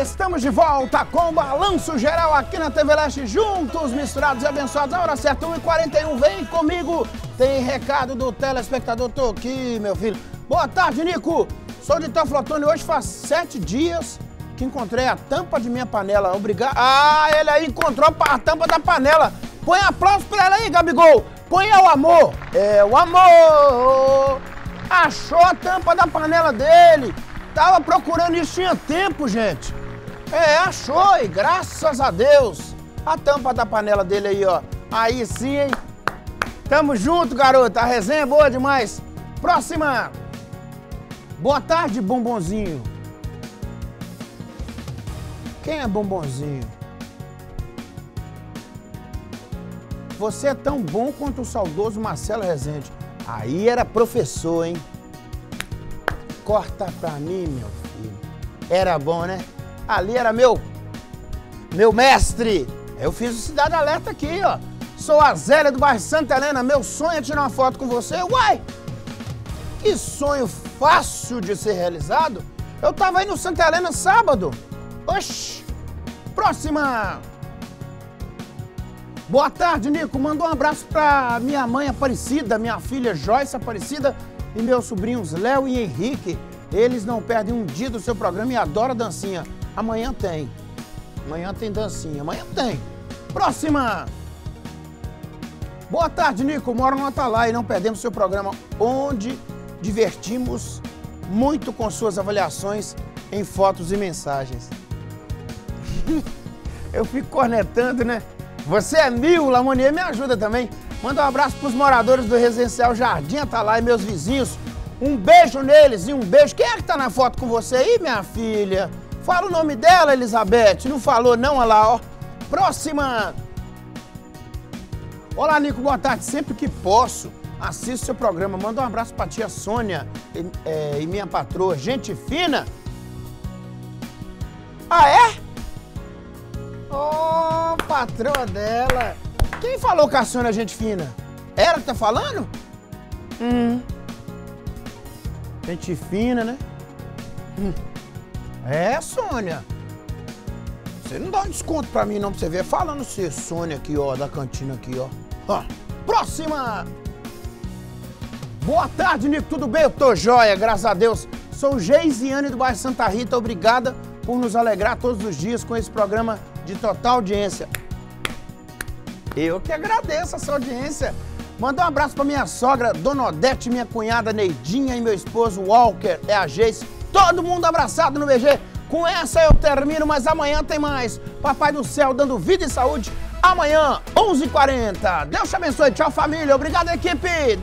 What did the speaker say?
Estamos de volta com o Balanço Geral aqui na TV Leste, juntos, misturados e abençoados. A hora certa, 1h41, vem comigo. Tem recado do telespectador, tô aqui, meu filho. Boa tarde, Nico. Sou de Taflotone, hoje faz sete dias que encontrei a tampa de minha panela. Obrigado. Ah, ele aí encontrou a tampa da panela. Põe aplauso pra ela aí, Gabigol. Põe o amor. É o amor. Achou a tampa da panela dele. Tava procurando isso tinha tempo, gente. É, achou, e graças a Deus. A tampa da panela dele aí, ó. Aí sim, hein? Tamo junto, garoto. A resenha é boa demais. Próxima. Boa tarde, bombonzinho. Quem é bombonzinho? Você é tão bom quanto o saudoso Marcelo Rezende. Aí era professor, hein? Corta pra mim, meu filho. Era bom, né? Ali era meu meu mestre. Eu fiz o Cidade Alerta aqui, ó. Sou a Zélia do bairro Santa Helena. Meu sonho é tirar uma foto com você. Uai! Que sonho fácil de ser realizado. Eu tava aí no Santa Helena sábado. Oxi! Próxima! Boa tarde, Nico. Manda um abraço pra minha mãe Aparecida, minha filha Joyce Aparecida e meus sobrinhos Léo e Henrique. Eles não perdem um dia do seu programa e adoram dancinha. Amanhã tem. Amanhã tem dancinha. Amanhã tem. Próxima! Boa tarde, Nico. Moro no Atalaia e não perdemos seu programa, onde divertimos muito com suas avaliações em fotos e mensagens. Eu fico cornetando, né? Você é mil, Lamonier me ajuda também. Manda um abraço para os moradores do residencial Jardim Atalaia, meus vizinhos. Um beijo neles e um beijo. Quem é que tá na foto com você aí, minha filha? Fala o nome dela, Elizabeth. Não falou não, olha lá, ó. Próxima. Olá, Nico, boa tarde. Sempre que posso, assisto seu programa. Manda um abraço pra tia Sônia e, é, e minha patroa. Gente fina. Ah, é? Ô, oh, patroa dela. Quem falou que a Sônia é gente fina? Ela que tá falando? Hum. Gente fina, né? Hum. É, Sônia. Você não dá um desconto pra mim não, pra você ver. Falando ser Sônia aqui, ó, da cantina aqui, ó. ó. Próxima! Boa tarde, Nico. Tudo bem? Eu tô joia, graças a Deus. Sou Geisiane do bairro Santa Rita. Obrigada por nos alegrar todos os dias com esse programa de total audiência. Eu que agradeço a sua audiência. Manda um abraço pra minha sogra, Dona Odete, minha cunhada Neidinha e meu esposo Walker, é a Geis todo mundo abraçado no BG. Com essa eu termino, mas amanhã tem mais. Papai do céu dando vida e saúde. Amanhã, 11h40. Deus te abençoe. Tchau, família. Obrigado, equipe.